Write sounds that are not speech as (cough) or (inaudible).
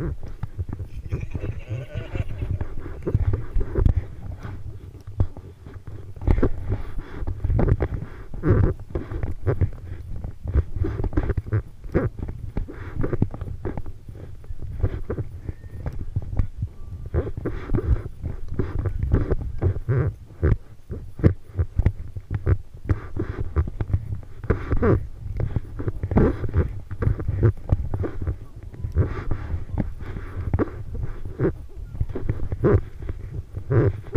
Hmm. Hmm. (laughs)